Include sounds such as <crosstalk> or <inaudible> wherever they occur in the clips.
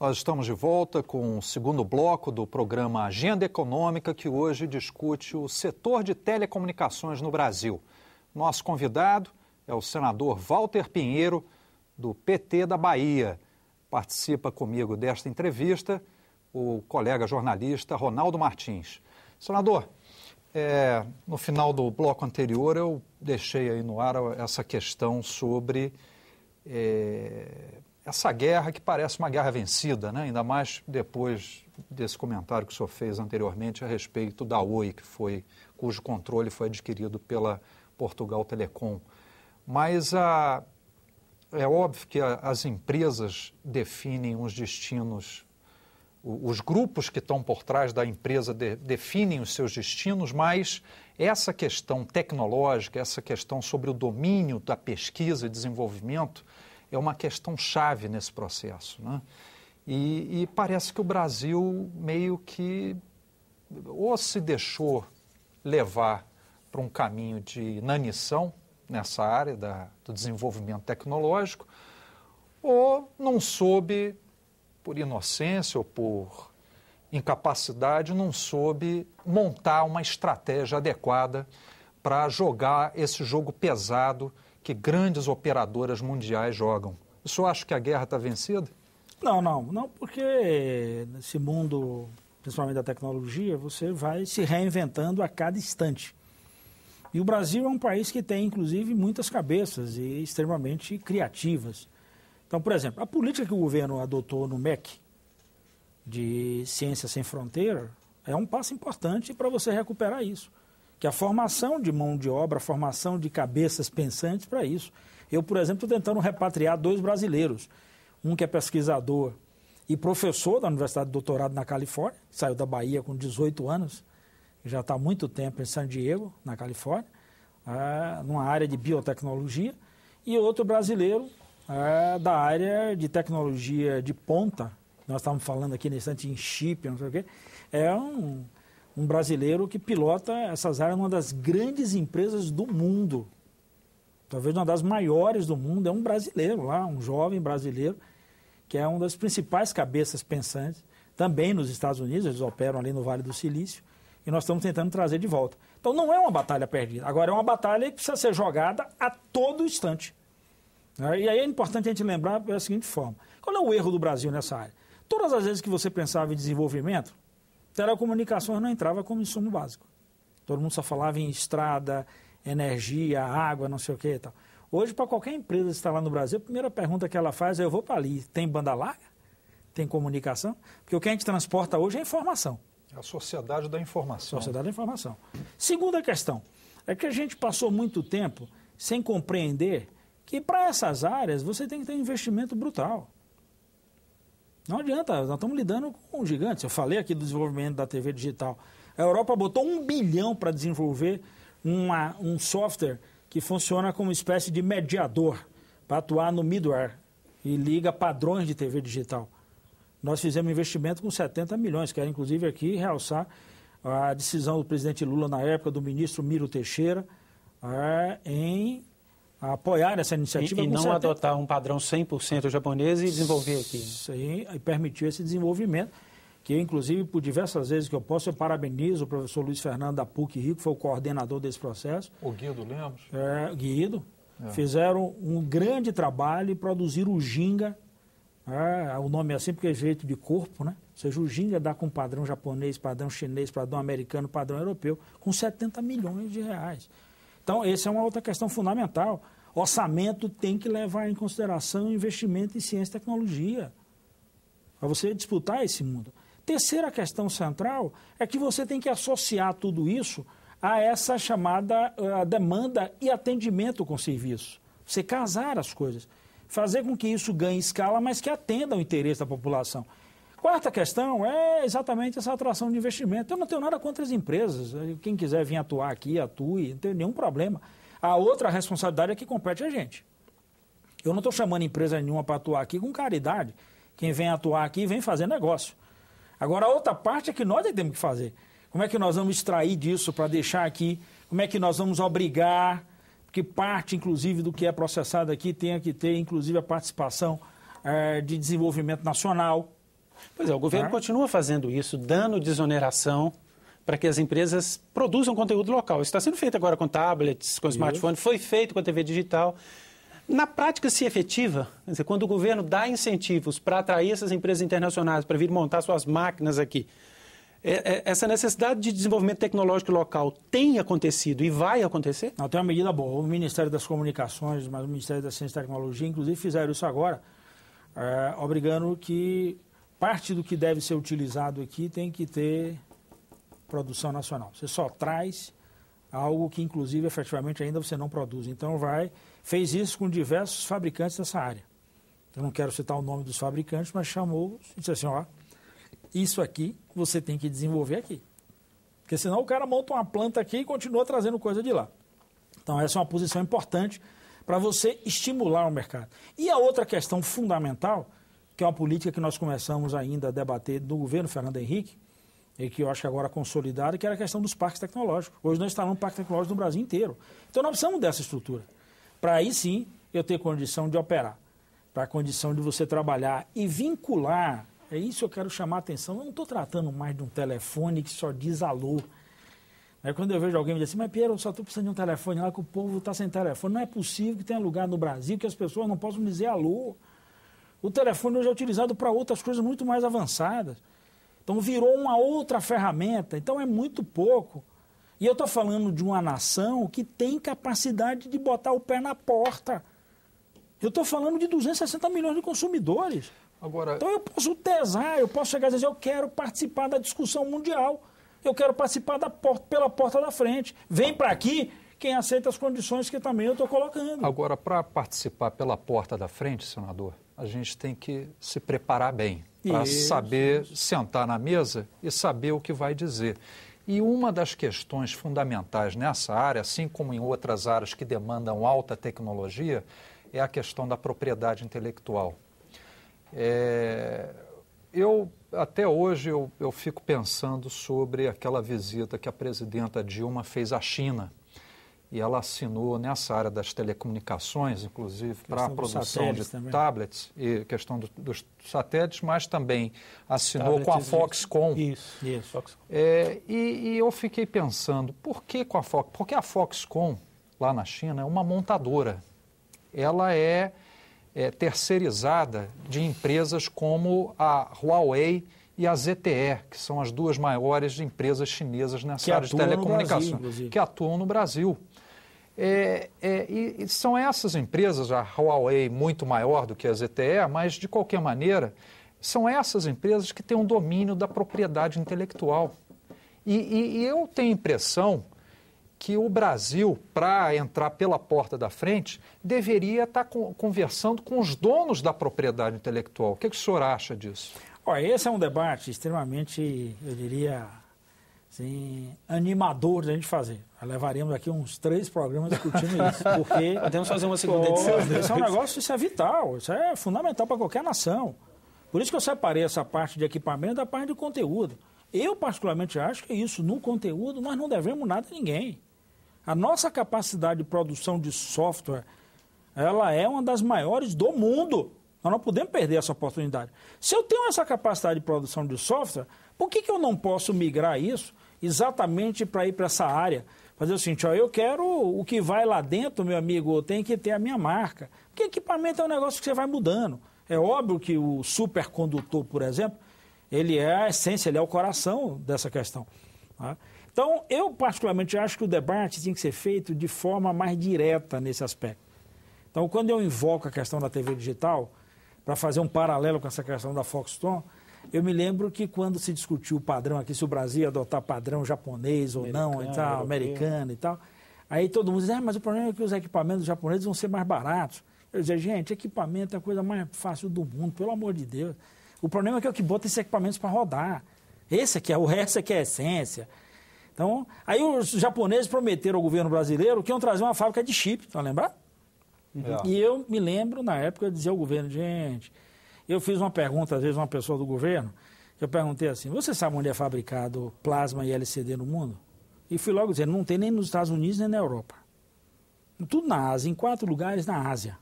Nós estamos de volta com o segundo bloco do programa Agenda Econômica, que hoje discute o setor de telecomunicações no Brasil. Nosso convidado é o senador Walter Pinheiro, do PT da Bahia. Participa comigo desta entrevista o colega jornalista Ronaldo Martins. Senador, é, no final do bloco anterior eu deixei aí no ar essa questão sobre é, essa guerra que parece uma guerra vencida, né? ainda mais depois desse comentário que o senhor fez anteriormente a respeito da Oi, que foi, cujo controle foi adquirido pela Portugal Telecom. Mas a, é óbvio que a, as empresas definem os destinos, os grupos que estão por trás da empresa de, definem os seus destinos, mas essa questão tecnológica, essa questão sobre o domínio da pesquisa e desenvolvimento, é uma questão chave nesse processo. Né? E, e parece que o Brasil meio que ou se deixou levar para um caminho de inanição nessa área da, do desenvolvimento tecnológico, ou não soube, por inocência ou por incapacidade, não soube montar uma estratégia adequada para jogar esse jogo pesado que grandes operadoras mundiais jogam. O senhor acha que a guerra está vencida? Não, não, não, porque nesse mundo, principalmente da tecnologia, você vai se reinventando a cada instante. E o Brasil é um país que tem, inclusive, muitas cabeças e extremamente criativas. Então, por exemplo, a política que o governo adotou no MEC, de Ciência Sem Fronteira, é um passo importante para você recuperar isso que a formação de mão de obra, a formação de cabeças pensantes para isso. Eu, por exemplo, estou tentando repatriar dois brasileiros. Um que é pesquisador e professor da Universidade de Doutorado na Califórnia, saiu da Bahia com 18 anos, já está há muito tempo em San Diego, na Califórnia, é, numa área de biotecnologia, e outro brasileiro é, da área de tecnologia de ponta, nós estávamos falando aqui nesse instante em chip, não sei o quê, é um um brasileiro que pilota essas áreas numa das grandes empresas do mundo. Talvez uma das maiores do mundo. É um brasileiro lá, um jovem brasileiro, que é uma das principais cabeças pensantes, também nos Estados Unidos, eles operam ali no Vale do Silício, e nós estamos tentando trazer de volta. Então não é uma batalha perdida. Agora é uma batalha que precisa ser jogada a todo instante. Né? E aí é importante a gente lembrar da seguinte forma: qual é o erro do Brasil nessa área? Todas as vezes que você pensava em desenvolvimento, telecomunicações não entrava como insumo básico. Todo mundo só falava em estrada, energia, água, não sei o que e tal. Hoje, para qualquer empresa que está lá no Brasil, a primeira pergunta que ela faz é: eu vou para ali, tem banda larga? Tem comunicação? Porque o que a gente transporta hoje é informação. É a sociedade da informação. Sociedade da informação. Segunda questão é que a gente passou muito tempo sem compreender que para essas áreas você tem que ter um investimento brutal. Não adianta, nós estamos lidando com gigantes. Eu falei aqui do desenvolvimento da TV digital. A Europa botou um bilhão para desenvolver uma, um software que funciona como uma espécie de mediador para atuar no middleware e liga padrões de TV digital. Nós fizemos um investimento com 70 milhões. Quero, inclusive, aqui realçar a decisão do presidente Lula na época, do ministro Miro Teixeira, é, em a apoiar essa iniciativa. E, e não certeza. adotar um padrão 100% japonês e desenvolver aqui. Sim, e permitiu esse desenvolvimento, que eu, inclusive, por diversas vezes que eu posso, eu parabenizo o professor Luiz Fernando da PUC Rio, que foi o coordenador desse processo. O Guido Lemos. É, Guido. É. Fizeram um grande trabalho e produziram o Ginga, é, o nome é assim porque é jeito de corpo, né? Ou seja, o Ginga dá com padrão japonês, padrão chinês, padrão americano, padrão europeu, com 70 milhões de reais. Então, essa é uma outra questão fundamental. Orçamento tem que levar em consideração investimento em ciência e tecnologia, para você disputar esse mundo. Terceira questão central é que você tem que associar tudo isso a essa chamada uh, demanda e atendimento com serviço. Você casar as coisas. Fazer com que isso ganhe escala, mas que atenda ao interesse da população. Quarta questão é exatamente essa atração de investimento. Eu não tenho nada contra as empresas. Quem quiser vir atuar aqui, atue, não tem nenhum problema. A outra responsabilidade é que compete a gente. Eu não estou chamando empresa nenhuma para atuar aqui com caridade. Quem vem atuar aqui vem fazer negócio. Agora, a outra parte é que nós temos que fazer. Como é que nós vamos extrair disso para deixar aqui? Como é que nós vamos obrigar que parte, inclusive, do que é processado aqui tenha que ter, inclusive, a participação é, de desenvolvimento nacional. Pois é, o governo Ah. continua fazendo isso, dando desoneração para que as empresas produzam conteúdo local. Isso está sendo feito agora com tablets, com smartphone, foi feito com a TV digital. Na prática, se efetiva, dizer, quando o governo dá incentivos para atrair essas empresas internacionais para vir montar suas máquinas aqui, é- é- essa necessidade de desenvolvimento tecnológico local tem acontecido e vai acontecer? Não, tem uma medida boa. O Ministério das Comunicações, mas o Ministério da Ciência e Tecnologia, inclusive, fizeram isso agora, eh, obrigando que parte do que deve ser utilizado aqui tem que ter produção nacional. Você só traz algo que, inclusive, efetivamente ainda você não produz. Então, vai, fez isso com diversos fabricantes dessa área. Eu não quero citar o nome dos fabricantes, mas chamou e disse assim, ó, isso aqui você tem que desenvolver aqui. Porque senão o cara monta uma planta aqui e continua trazendo coisa de lá. Então, essa é uma posição importante para você estimular o mercado. E a outra questão fundamental, que é uma política que nós começamos ainda a debater do governo Fernando Henrique, e que eu acho que agora consolidada, que era a questão dos parques tecnológicos. Hoje nós instalamos um parque tecnológico no Brasil inteiro. Então nós precisamos dessa estrutura. Para aí sim eu ter condição de operar. Para a condição de você trabalhar e vincular. É isso que eu quero chamar a atenção. Eu não estou tratando mais de um telefone que só diz alô. Aí quando eu vejo alguém me dizer assim, mas Piero, eu só estou precisando de um telefone lá que o povo está sem telefone. Não é possível que tenha lugar no Brasil que as pessoas não possam dizer alô. O telefone hoje é utilizado para outras coisas muito mais avançadas. Então virou uma outra ferramenta. Então é muito pouco. E eu estou falando de uma nação que tem capacidade de botar o pé na porta. Eu estou falando de 260 milhões de consumidores. Agora, Então eu posso tesar, eu posso chegar e dizer, eu quero participar da discussão mundial. Eu quero participar da porta, pela porta da frente. Vem para aqui quem aceita as condições que também eu estou colocando. agora para participar pela porta da frente, senador, a gente tem que se preparar bem para saber sentar na mesa e saber o que vai dizer. E uma das questões fundamentais nessa área, assim como em outras áreas que demandam alta tecnologia, é a questão da propriedade intelectual. É, eu até hoje eu, eu fico pensando sobre aquela visita que a presidenta Dilma fez à China e ela assinou nessa área das telecomunicações, inclusive para a produção de também. tablets e questão do- dos satélites, mas também assinou com a Tablets Foxconn. Isso. Isso. Foxconn. É, e, e eu fiquei pensando, por que com a Fox? Porque a Foxconn, lá na China, é uma montadora. Ela é, é terceirizada de empresas como a Huawei e a ZTE, que são as duas maiores empresas chinesas nessa Que área de telecomunicações, Brasil, que atuam no Brasil. É, é, e, e são essas empresas, a Huawei muito maior do que a ZTE, mas de qualquer maneira, são essas empresas que têm um domínio da propriedade intelectual. E, e- e eu tenho a impressão que o Brasil, para entrar pela porta da frente, deveria estar con- conversando com os donos da propriedade intelectual. O que, que o senhor acha disso? Olha, esse é um debate extremamente, eu diria, assim, animador de a gente fazer. Nós levaremos aqui uns três programas discutindo <laughs> isso, porque... Podemos fazer uma segunda edição. Isso é um negócio, isso é vital, isso é fundamental para qualquer nação. Por isso que eu separei essa parte de equipamento da parte de conteúdo. Eu, particularmente, acho que é isso. No conteúdo, nós não devemos nada a ninguém. A nossa capacidade de produção de software, ela é uma das maiores do mundo. Nós não podemos perder essa oportunidade. Se eu tenho essa capacidade de produção de software, por que, que eu não posso migrar isso exatamente para ir para essa área? Fazer o seguinte, ó, eu quero o que vai lá dentro, meu amigo, tem que ter a minha marca. Porque equipamento é um negócio que você vai mudando. É óbvio que o supercondutor, por exemplo, ele é a essência, ele é o coração dessa questão. tá? Então, eu particularmente acho que o debate tem que ser feito de forma mais direta nesse aspecto. Então, quando eu invoco a questão da TV digital, para fazer um paralelo com essa questão da Foxconn, eu me lembro que quando se discutiu o padrão aqui, se o Brasil ia adotar padrão japonês ou não, e Americano, tal, americano e tal, aí todo mundo diz, ah, mas o problema é que os equipamentos japoneses vão ser mais baratos. Eu dizia, gente, equipamento é a coisa mais fácil do mundo, pelo amor de Deus. O problema é que é o que bota esses equipamentos para rodar. Esse aqui é, o <laughs> resto aqui é a essência. Então, aí os japoneses prometeram ao governo brasileiro que iam trazer uma fábrica de chip, tá lembrado? E eu me lembro, na época, de dizer ao governo, gente, eu fiz uma pergunta, às vezes, a uma pessoa do governo, eu perguntei assim, você sabe onde é fabricado plasma e LCD no mundo? E fui logo dizendo, não tem nem nos Estados Unidos nem na Europa. Tudo na Ásia, em quatro lugares na Ásia.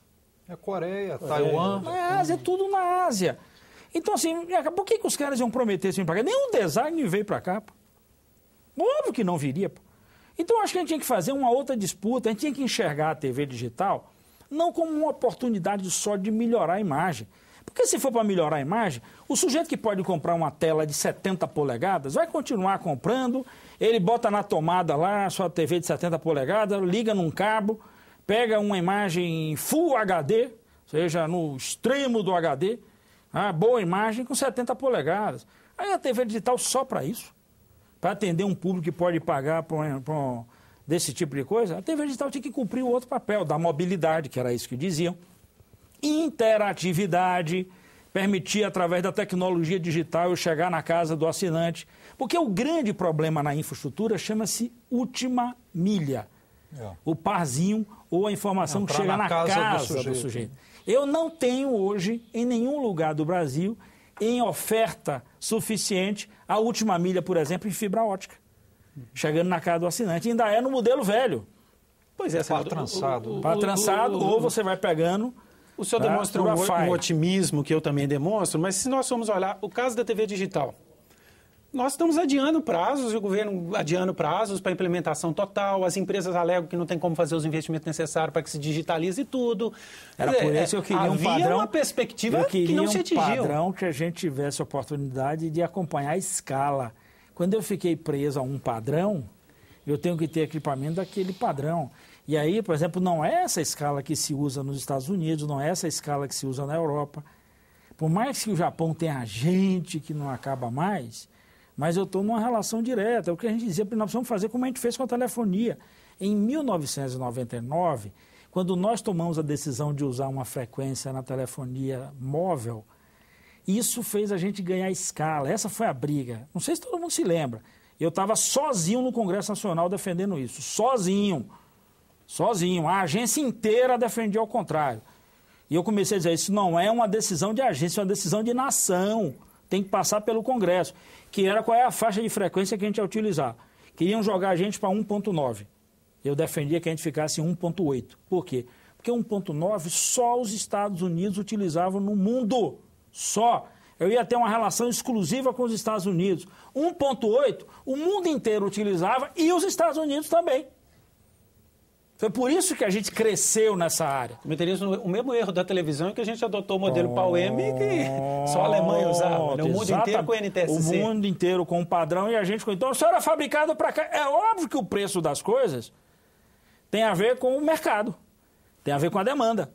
É Coreia, Taiwan. Na Ásia, é tudo na Ásia. Então, assim, por que, que os caras iam prometer isso para cá? Nenhum design veio para cá. Pô. Óbvio que não viria. Pô. Então, acho que a gente tinha que fazer uma outra disputa, a gente tinha que enxergar a TV digital não como uma oportunidade só de melhorar a imagem. Porque se for para melhorar a imagem, o sujeito que pode comprar uma tela de 70 polegadas vai continuar comprando, ele bota na tomada lá a sua TV de 70 polegadas, liga num cabo, pega uma imagem Full HD, seja no extremo do HD, ah, boa imagem com 70 polegadas. Aí a TV digital só para isso para atender um público que pode pagar por, desse tipo de coisa, a TV digital tinha que cumprir o outro papel, da mobilidade, que era isso que diziam, interatividade, permitir, através da tecnologia digital, eu chegar na casa do assinante. Porque o grande problema na infraestrutura chama-se última milha. É. O parzinho ou a informação Entrar que chega na, na casa, casa, do, sujeito. do sujeito. Eu não tenho hoje, em nenhum lugar do Brasil, em oferta suficiente a última milha, por exemplo, em fibra ótica. Chegando na casa do assinante. Ainda é no modelo velho. Pois é, para trançado. Para trançado, ou você vai pegando. O senhor né, demonstra um, um, otimismo que eu também demonstro, mas se nós formos olhar o caso da TV digital, nós estamos adiando prazos, o governo adiando prazos para implementação total, as empresas alegam que não tem como fazer os investimentos necessários para que se digitalize tudo. Era por isso que eu queria um padrão. uma perspectiva que não se atingiu. um padrão que a gente tivesse oportunidade de acompanhar a escala. Quando eu fiquei preso a um padrão, eu tenho que ter equipamento daquele padrão. E aí, por exemplo, não é essa escala que se usa nos Estados Unidos, não é essa escala que se usa na Europa. Por mais que o Japão tenha gente que não acaba mais, mas eu estou numa relação direta. É o que a gente dizia, nós precisamos fazer como a gente fez com a telefonia. Em 1999, quando nós tomamos a decisão de usar uma frequência na telefonia móvel, isso fez a gente ganhar escala. Essa foi a briga. Não sei se todo mundo se lembra. Eu estava sozinho no Congresso Nacional defendendo isso. Sozinho. Sozinho. A agência inteira defendia ao contrário. E eu comecei a dizer: isso não é uma decisão de agência, é uma decisão de nação. Tem que passar pelo Congresso que era qual é a faixa de frequência que a gente ia utilizar. Queriam jogar a gente para 1.9. Eu defendia que a gente ficasse em 1.8. Por quê? Porque 1.9 só os Estados Unidos utilizavam no mundo. Só. Eu ia ter uma relação exclusiva com os Estados Unidos. 1.8 o mundo inteiro utilizava e os Estados Unidos também. Foi por isso que a gente cresceu nessa área. Cometeríamos o mesmo erro da televisão que a gente adotou o modelo oh, PAU-M que <laughs> só a Alemanha usava. Né? O mundo inteiro com o NTSC. O mundo inteiro com o padrão e a gente com... Então, isso era fabricado para cá. É óbvio que o preço das coisas tem a ver com o mercado. Tem a ver com a demanda.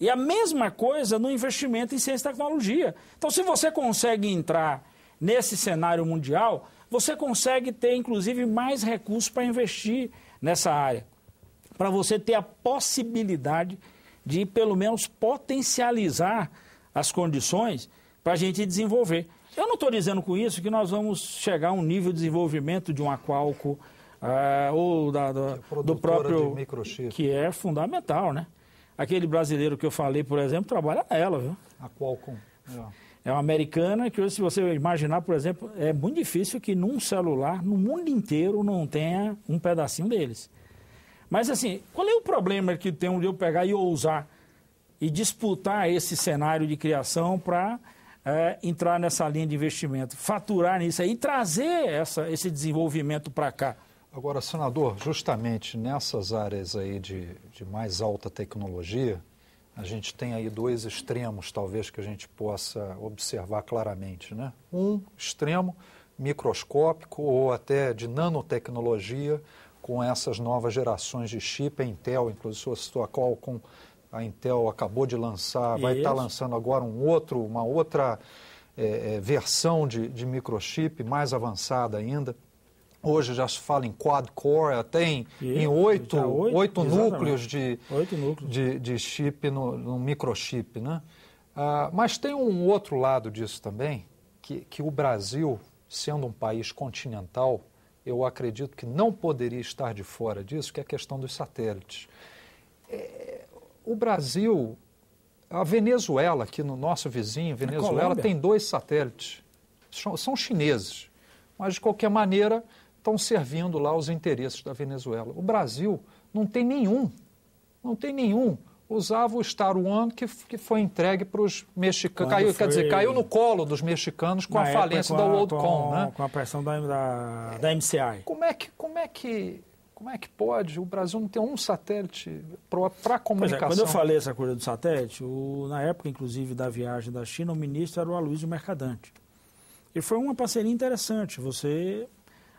E a mesma coisa no investimento em ciência e tecnologia. Então, se você consegue entrar nesse cenário mundial, você consegue ter, inclusive, mais recursos para investir nessa área para você ter a possibilidade de, pelo menos, potencializar as condições para a gente desenvolver. Eu não estou dizendo com isso que nós vamos chegar a um nível de desenvolvimento de um Aqualco uh, ou da, é do próprio. Que é fundamental, né? Aquele brasileiro que eu falei, por exemplo, trabalha nela, viu? A Qualcomm. É. é uma americana que, se você imaginar, por exemplo, é muito difícil que num celular, no mundo inteiro, não tenha um pedacinho deles. Mas assim, qual é o problema que tem um de eu pegar e ousar e disputar esse cenário de criação para é, entrar nessa linha de investimento, faturar nisso aí e trazer essa, esse desenvolvimento para cá? Agora, senador, justamente nessas áreas aí de, de mais alta tecnologia, a gente tem aí dois extremos, talvez, que a gente possa observar claramente. Né? Um extremo microscópico ou até de nanotecnologia, com essas novas gerações de chip, a Intel, inclusive a Qualcomm, a Intel acabou de lançar, vai estar tá lançando agora um outro, uma outra é, é, versão de, de microchip mais avançada ainda. Hoje já se fala em quad-core, até em, em oito, oito, oito núcleos, de, oito núcleos de, de chip no, no microchip. Né? Ah, mas tem um outro lado disso também, que, que o Brasil, sendo um país continental, eu acredito que não poderia estar de fora disso, que é a questão dos satélites. É, o Brasil, a Venezuela, aqui no nosso vizinho, Venezuela, tem dois satélites. São chineses, mas de qualquer maneira estão servindo lá os interesses da Venezuela. O Brasil não tem nenhum, não tem nenhum. usava o Star One que, que foi entregue para os mexicanos. Caiu, foi... Quer dizer, caiu no colo dos mexicanos com Na a falência com a, da WorldCom, né? Com a pressão da, da, da MCI. Como é que. Como é que como é que pode? O Brasil não tem um satélite para comunicação. É, quando eu falei essa coisa do satélite, o, na época, inclusive, da viagem da China, o ministro era o Aloysio Mercadante. E foi uma parceria interessante. Você,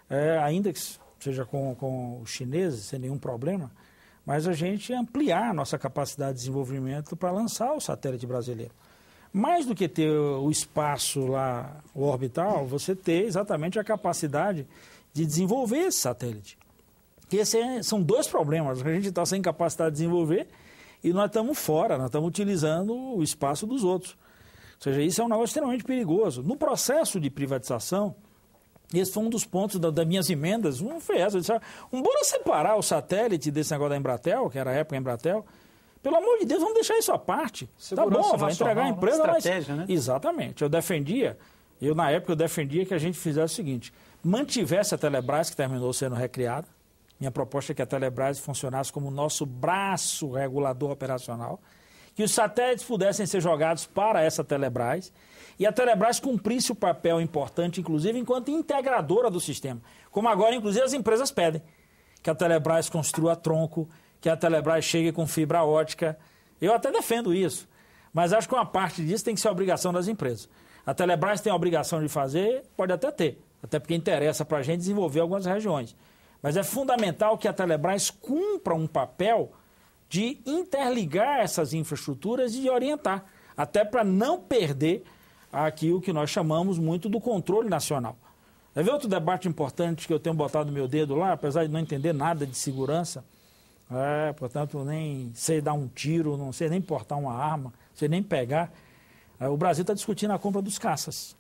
é, ainda que seja com, com os chineses, sem nenhum problema, mas a gente ampliar a nossa capacidade de desenvolvimento para lançar o satélite brasileiro. Mais do que ter o espaço lá, o orbital, você ter exatamente a capacidade de desenvolver esse satélite. Que esse é, são dois problemas. A gente está sem capacidade de desenvolver e nós estamos fora, nós estamos utilizando o espaço dos outros. Ou seja, isso é um negócio extremamente perigoso. No processo de privatização, esse foi um dos pontos das da minhas emendas. Um foi essa. Disse, um bora separar o satélite desse negócio da Embratel, que era a época Embratel. Pelo amor de Deus, vamos deixar isso à parte. Segurança tá bom, vai entregar a empresa, mas... Né? Exatamente. Eu defendia, eu na época eu defendia que a gente fizesse o seguinte, mantivesse a Telebrás, que terminou sendo recriada, minha proposta é que a Telebrás funcionasse como nosso braço regulador operacional, que os satélites pudessem ser jogados para essa Telebrás e a Telebrás cumprisse o papel importante, inclusive, enquanto integradora do sistema. Como agora, inclusive, as empresas pedem que a Telebrás construa tronco, que a Telebrás chegue com fibra ótica. Eu até defendo isso, mas acho que uma parte disso tem que ser obrigação das empresas. A Telebrás tem a obrigação de fazer, pode até ter, até porque interessa para a gente desenvolver algumas regiões. Mas é fundamental que a Telebrás cumpra um papel de interligar essas infraestruturas e de orientar, até para não perder aqui o que nós chamamos muito do controle nacional. É ver outro debate importante que eu tenho botado meu dedo lá, apesar de não entender nada de segurança, é, portanto, nem sei dar um tiro, não sei nem portar uma arma, não sei nem pegar. É, o Brasil está discutindo a compra dos caças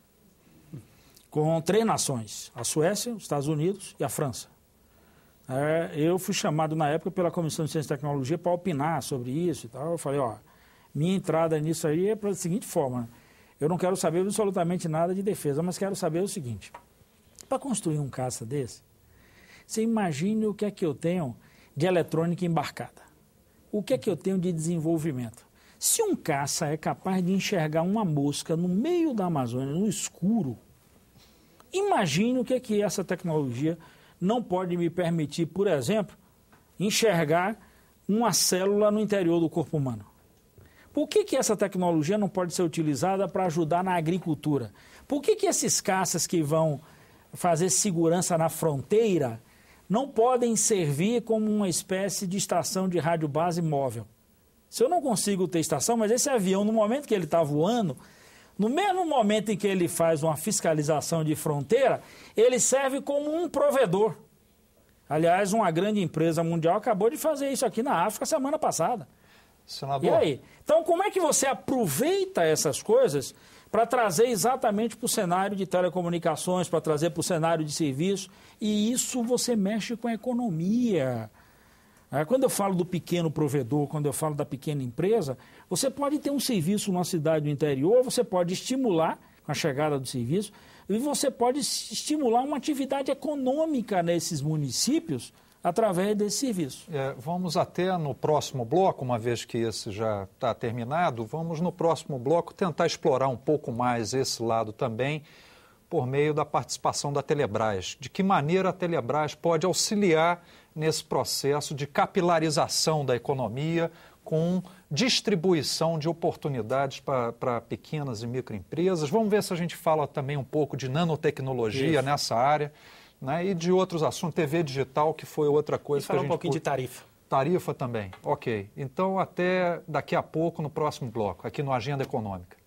com três nações: a Suécia, os Estados Unidos e a França. É, eu fui chamado na época pela Comissão de Ciência e Tecnologia para opinar sobre isso e tal. Eu falei, ó, minha entrada nisso aí é para a seguinte forma. Né? Eu não quero saber absolutamente nada de defesa, mas quero saber o seguinte. Para construir um caça desse, você imagine o que é que eu tenho de eletrônica embarcada. O que é que eu tenho de desenvolvimento? Se um caça é capaz de enxergar uma mosca no meio da Amazônia, no escuro, imagine o que é que essa tecnologia não pode me permitir, por exemplo, enxergar uma célula no interior do corpo humano. Por que, que essa tecnologia não pode ser utilizada para ajudar na agricultura? Por que, que esses caças que vão fazer segurança na fronteira não podem servir como uma espécie de estação de rádio base móvel? Se eu não consigo ter estação, mas esse avião, no momento que ele está voando, no mesmo momento em que ele faz uma fiscalização de fronteira, ele serve como um provedor. Aliás, uma grande empresa mundial acabou de fazer isso aqui na África semana passada. Senador. E aí? Então, como é que você aproveita essas coisas para trazer exatamente para o cenário de telecomunicações, para trazer para o cenário de serviço? E isso você mexe com a economia. É, quando eu falo do pequeno provedor, quando eu falo da pequena empresa, você pode ter um serviço numa cidade do interior, você pode estimular com a chegada do serviço, e você pode estimular uma atividade econômica nesses municípios através desse serviço. É, vamos até no próximo bloco, uma vez que esse já está terminado, vamos no próximo bloco tentar explorar um pouco mais esse lado também por meio da participação da Telebrás. De que maneira a Telebrás pode auxiliar nesse processo de capilarização da economia com distribuição de oportunidades para pequenas e microempresas. Vamos ver se a gente fala também um pouco de nanotecnologia Isso. nessa área né, e de outros assuntos, TV digital, que foi outra coisa e falar que a gente... um pouquinho de tarifa. Tarifa também, ok. Então, até daqui a pouco, no próximo bloco, aqui no Agenda Econômica.